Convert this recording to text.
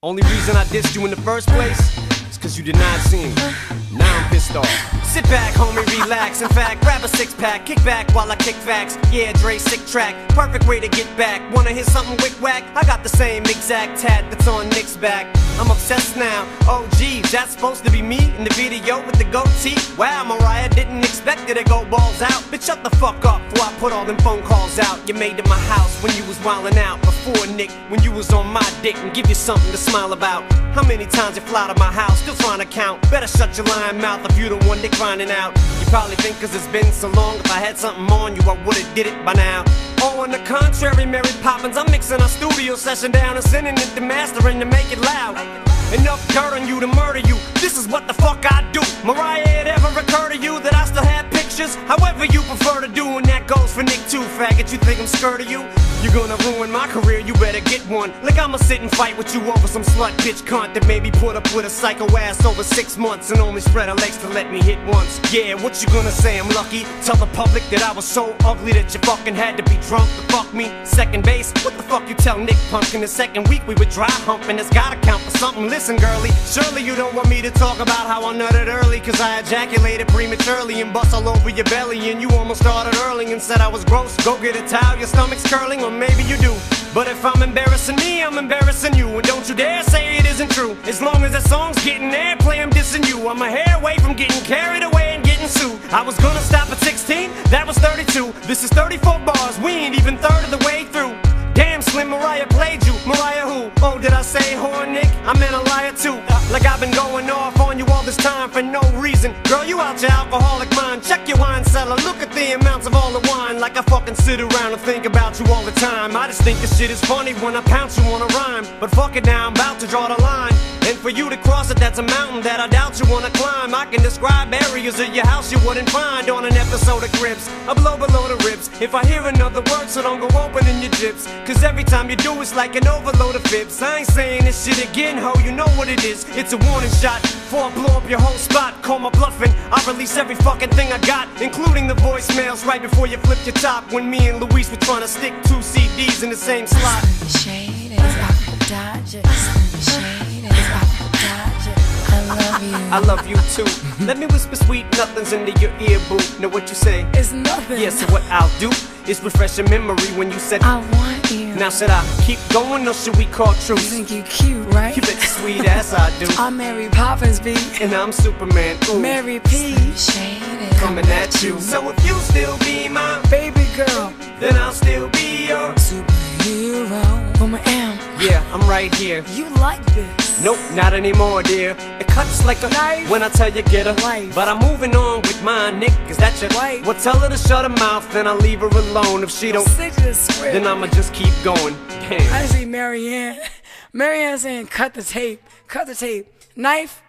Only reason I dissed you in the first place is cause you did not see me. Now I'm pissed off. Sit back, homie, relax. In fact, grab a six pack, kick back while I kick facts. Yeah, Dre, sick track. Perfect way to get back. Wanna hear something wick whack? I got the same exact tat that's on Nick's back. I'm obsessed now. Oh, geez, that's supposed to be me in the video with the goatee. Wow, Mariah didn't expect it to go balls out. Bitch, shut the fuck up before I put all them phone calls out. You made it my house when you was wildin' out. Before Nick, when you was on my dick and give you something to smile about. How many times you fly to my house, still trying to count? Better shut your lying mouth if you the one that grinding out. You probably think cause it's been so long, if I had something on you, I would've did it by now. Oh, on the contrary, Mary Poppins, I'm mixing our studio session down and sending it to mastering to make it loud. Enough dirt on you to murder you. This is what the fuck I do. Mariah, it ever occur to you that I still have pictures? However you prefer to do, that goes for Nick too, faggot. You think I'm scared of you? You're gonna ruin my career, you better get one. Like I'ma sit and fight with you over some slut bitch cunt that made me put up with a psycho ass over six months and only spread her legs to let me hit once. Yeah, what you gonna say? I'm lucky. Tell the public that I was so ugly that you fucking had to be drunk to fuck me. Second base, what the fuck you tell Nick Punk in the second week we were dry humping? It's gotta count for something. Listen, girlie, surely you don't want me to talk about how I nutted early, cause I ejaculated prematurely and bust all over your belly, and you almost started early and said I was gross. Go get a towel, your stomach's curling, or maybe you do. But if I'm embarrassing me, I'm embarrassing you. And don't you dare say it isn't true. As long as that song's getting airplay, I'm dissing you. I'm a hair away from getting carried away and getting sued. I was gonna stop at 16, that was 32. This is 34 bars, we ain't even third of the way through. Damn, Slim Mariah played you. Mariah who? Oh, did I say whore, Nick? I meant a liar too. Uh, like I've been going off on you all this time for no reason. Girl, you out your alcoholic mind. Amounts of all the wine. Like I fucking sit around and think about you all the time. I just think this shit is funny when I pounce you on a rhyme. But fuck it now, I'm about to draw the line. And for you to cross it, that's a mountain that I doubt you wanna climb. I can describe areas of your house you wouldn't find on an episode of Cribs. I blow below the ribs. If I hear another word, so don't go opening your jips. Cause every time you do, it's like an overload of fibs. I ain't saying this shit again, ho, you know what it is. It's a warning shot. Blow your whole spot, call my bluffing. I release every fucking thing I got, including the voicemails right before you flip your top. When me and Luis were trying to stick two CDs in the same slot. I love you. I love you too. Let me whisper sweet nothings into your ear, boo. Know what you say? It's nothing. Yeah, so what I'll do is refresh your memory when you said. I want you. Now should I keep going or should we call you think you cute, right? You bet sweet ass I do. I'm Mary Poppins, B. And I'm Superman. Ooh, Mary P. Shade is coming at you. So if you still be my, baby girl. then I'll still be your. Superhero. Woman M. Yeah, I'm right here. You like this? Nope, not anymore, dear. It cuts like a Knife. when I tell you get a Life. But I'm moving on with my Nick. Is that your Right. Well, tell her to shut her mouth, then I'll leave her alone. If she don't, Stick to the script. then I'ma just keep going. Damn. I see Marianne. Marianne saying, cut the tape. Cut the tape. Knife.